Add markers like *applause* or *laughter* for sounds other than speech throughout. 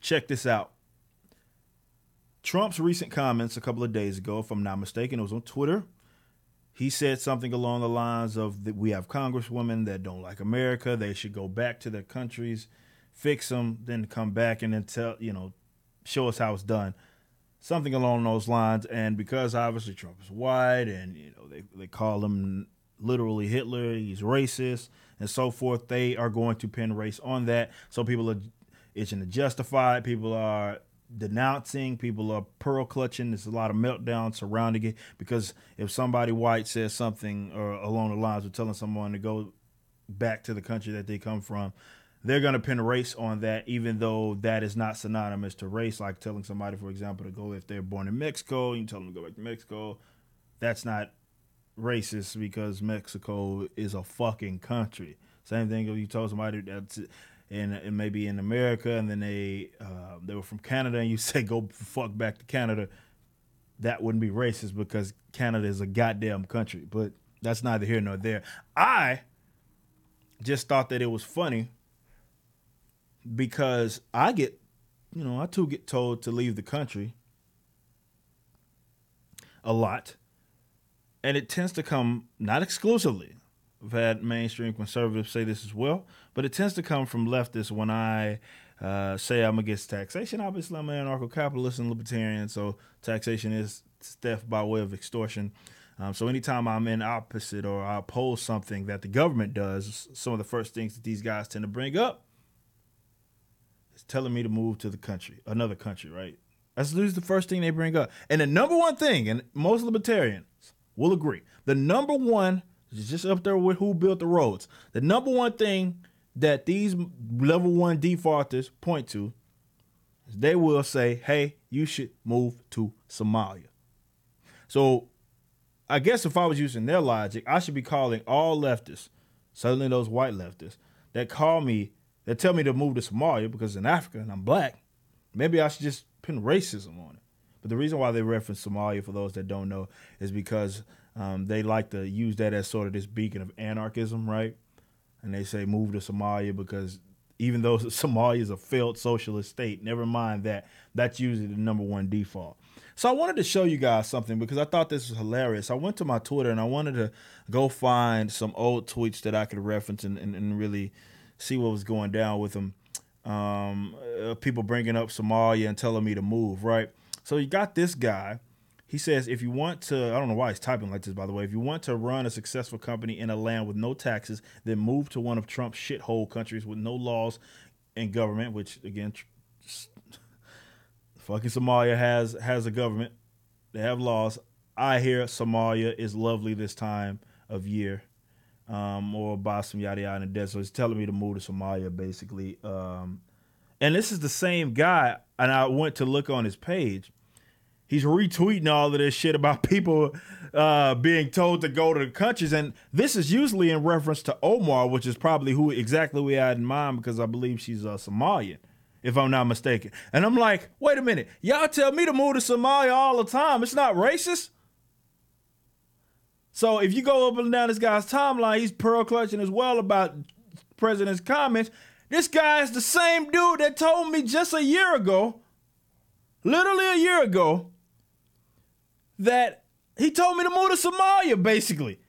check this out. Trump's recent comments a couple of days ago, if I'm not mistaken, it was on Twitter. He said something along the lines of that we have congresswomen that don't like America. They should go back to their countries, fix them, then come back and then tell, you know, show us how it's done. Something along those lines. And because obviously Trump is white and, you know, they, they call him literally Hitler, he's racist and so forth, they are going to pin race on that. So people are itching to justify it. People are denouncing. People are pearl clutching. There's a lot of meltdown surrounding it because if somebody white says something or along the lines of telling someone to go back to the country that they come from, they're going to pin race on that, even though that is not synonymous to race. Like telling somebody, for example, to go if they're born in Mexico, you tell them to go back to Mexico. That's not racist because Mexico is a fucking country. Same thing if you told somebody that's and, and maybe in America, and then they uh, they were from Canada, and you *laughs* say go fuck back to Canada, that wouldn't be racist because Canada is a goddamn country. But that's neither here nor there. I just thought that it was funny because I get, you know, I too get told to leave the country a lot, and it tends to come not exclusively. I've had mainstream conservatives say this as well, but it tends to come from leftists when I uh, say I'm against taxation. Obviously, I'm an anarcho-capitalist and libertarian, so taxation is theft by way of extortion. Um, so anytime I'm in opposite or I oppose something that the government does, some of the first things that these guys tend to bring up is telling me to move to the country, another country, right? That's the first thing they bring up. And the number one thing, and most libertarians will agree, the number one is just up there with who built the roads. The number one thing that these level one defaulters point to they will say, hey, you should move to Somalia. So I guess if I was using their logic, I should be calling all leftists, certainly those white leftists, that call me, that tell me to move to Somalia because in Africa and I'm black. Maybe I should just pin racism on it. But the reason why they reference Somalia, for those that don't know, is because um, they like to use that as sort of this beacon of anarchism, right? And they say move to Somalia because even though *laughs* Somalia is a failed socialist state, never mind that, that's usually the number one default. So I wanted to show you guys something because I thought this was hilarious. I went to my Twitter and I wanted to go find some old tweets that I could reference and, and, and really see what was going down with them. Um, uh, people bringing up Somalia and telling me to move, right? So you got this guy he says, if you want to, I don't know why he's typing like this, by the way. If you want to run a successful company in a land with no taxes, then move to one of Trump's shithole countries with no laws and government, which again, *laughs* fucking Somalia has has a government. They have laws. I hear Somalia is lovely this time of year, um, or buy some yada yada in the desert. So he's telling me to move to Somalia, basically. Um, and this is the same guy, and I went to look on his page he's retweeting all of this shit about *laughs* people uh, being told to go to the countries, and this is usually in reference to Omar, which is probably who exactly we had in mind because I believe she's a Somalian, if I'm not mistaken. And I'm like, wait a minute, y'all tell me to move to Somalia all the time. It's not racist. So if you go up and down this guy's timeline, he's pearl clutching as well about president's comments. This guy is the same dude that told me just a year ago, literally a year ago, that he told me to move to Somalia, basically.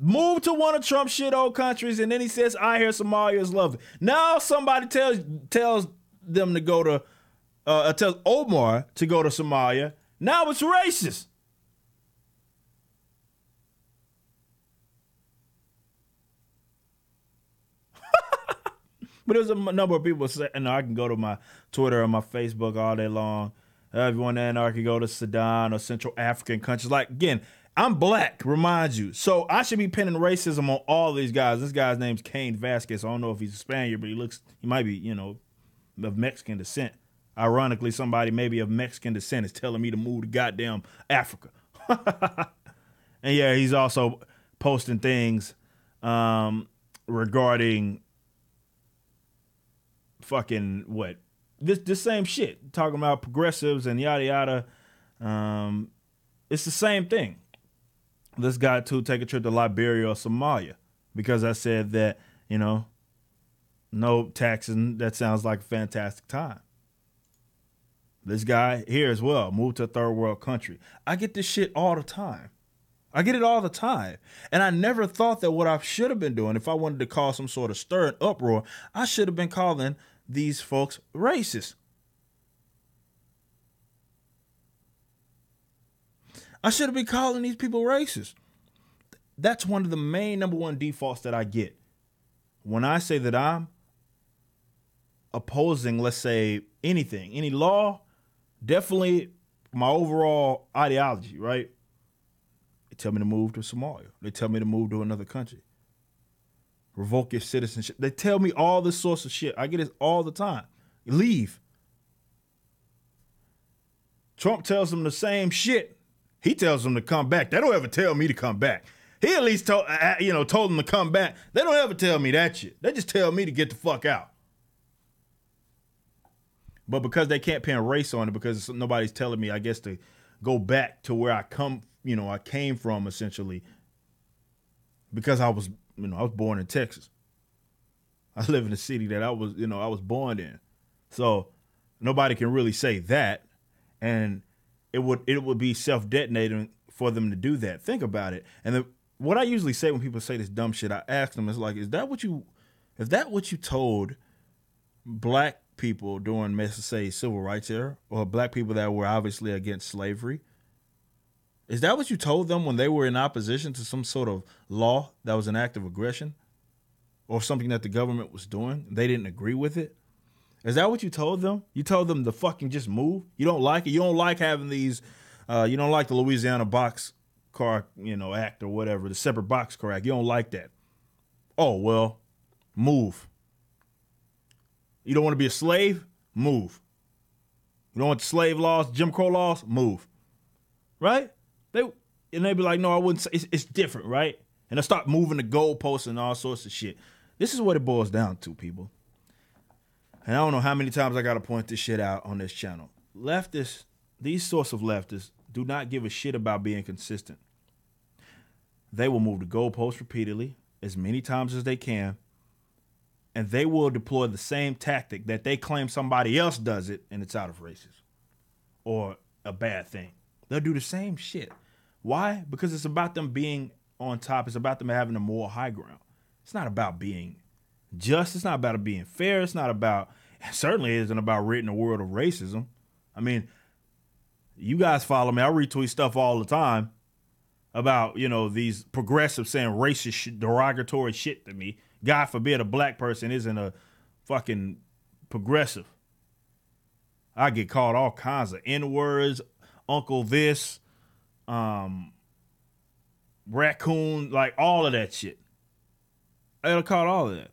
Move to one of Trump's shit old countries, and then he says, I hear Somalia is lovely. Now somebody tells tells them to go to uh, uh tells Omar to go to Somalia. Now it's racist. But there's a number of people saying, and I can go to my Twitter or my Facebook all day long. Everyone in I can go to Sudan or Central African countries. Like, again, I'm black, remind you. So I should be pinning racism on all these guys. This guy's name's Cain Vasquez. I don't know if he's a Spaniard, but he looks, he might be, you know, of Mexican descent. Ironically, somebody maybe of Mexican descent is telling me to move to goddamn Africa. *laughs* and yeah, he's also posting things um, regarding fucking what this the same shit talking about progressives and yada yada. Um, it's the same thing. This guy to take a trip to Liberia or Somalia because I said that you know no taxing. That sounds like a fantastic time. This guy here as well moved to a third world country. I get this shit all the time. I get it all the time. And I never thought that what I should have been doing, if I wanted to cause some sort of stir and uproar, I should have been calling these folks racist. I should have been calling these people racist. That's one of the main number one defaults that I get. When I say that I'm opposing, let's say, anything, any law, definitely my overall ideology, right? They tell me to move to Somalia. They tell me to move to another country. Revoke your citizenship. They tell me all this sorts of shit. I get it all the time. Leave. Trump tells them the same shit. He tells them to come back. They don't ever tell me to come back. He at least told uh, uh, you know told them to come back. They don't ever tell me that shit. They just tell me to get the fuck out. But because they can't pin a race on it, because nobody's telling me, I guess to go back to where I come, you know, I came from essentially. Because I was, you know, I was born in Texas. I live in a city that I was, you know, I was born in. So nobody can really say that. And it would it would be self detonating for them to do that. Think about it. And the, what I usually say when people say this dumb shit, I ask them, is like, is that what you, is that what you told black people during, say, civil rights era, or black people that were obviously against slavery. Is that what you told them when they were in opposition to some sort of law that was an act of aggression, or something that the government was doing? They didn't agree with it. Is that what you told them? You told them to fucking just move. You don't like it. You don't like having these. Uh, you don't like the Louisiana box car, you know, act or whatever, the separate box car act. You don't like that. Oh well, move. You don't want to be a slave? Move. You don't want slave laws, Jim Crow laws? Move. Right? They and they be like, no, I wouldn't say it's, it's different, right? And they start moving the goalposts and all sorts of shit. This is what it boils down to, people. And I don't know how many times I gotta point this shit out on this channel. Leftists, these sorts of leftists, do not give a shit about being consistent. They will move the goalposts repeatedly, as many times as they can, and they will deploy the same tactic that they claim somebody else does it and it's out of racism or a bad thing. They'll do the same shit. Why? Because it's about them being on top. It's about them having a moral high ground. It's not about being just. It's not about being fair. It's not about, it certainly isn't about ridding the world of racism. I mean, you guys follow me. I retweet stuff all the time about, you know, these progressives saying racist, derogatory shit to me God forbid a black person isn't a fucking progressive. I get called all kinds of N words, Uncle this, um, raccoon, like all of that shit. I got called all of that.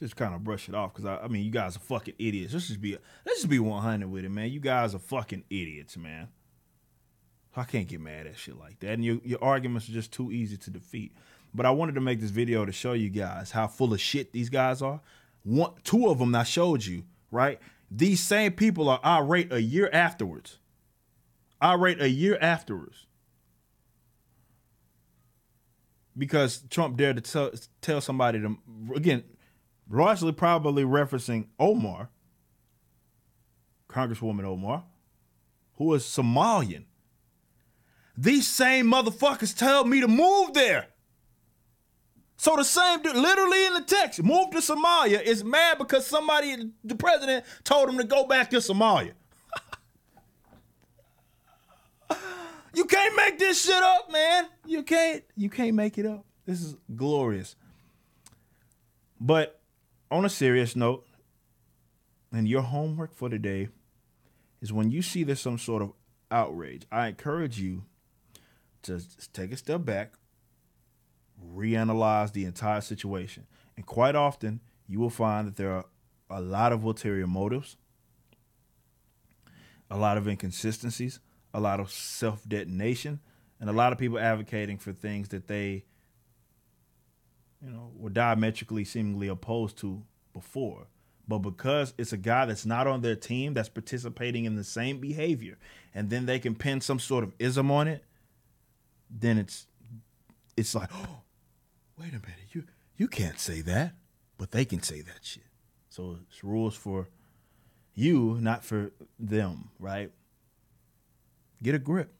Just kind of brush it off because I, I, mean, you guys are fucking idiots. Let's just be let's just be 100 with it, man. You guys are fucking idiots, man. I can't get mad at shit like that. And your, your arguments are just too easy to defeat. But I wanted to make this video to show you guys how full of shit these guys are. One, two of them I showed you, right? These same people are irate a year afterwards. Irate a year afterwards. Because Trump dared to tell, tell somebody to, again, largely probably referencing Omar, Congresswoman Omar, who is Somalian. These same motherfuckers tell me to move there. So the same dude, literally in the text, move to Somalia, is mad because somebody, the president, told him to go back to Somalia. *laughs* you can't make this shit up, man. You can't. You can't make it up. This is glorious. But on a serious note, and your homework for today is when you see there's some sort of outrage, I encourage you to take a step back, reanalyze the entire situation. And quite often, you will find that there are a lot of ulterior motives, a lot of inconsistencies, a lot of self detonation, and a lot of people advocating for things that they, you know, were diametrically seemingly opposed to before. But because it's a guy that's not on their team that's participating in the same behavior, and then they can pin some sort of ism on it, then it's it's like, *gasps* oh, wait a minute. You you can't say that, but they can say that shit. So it's rules for you, not for them, right? Get a grip.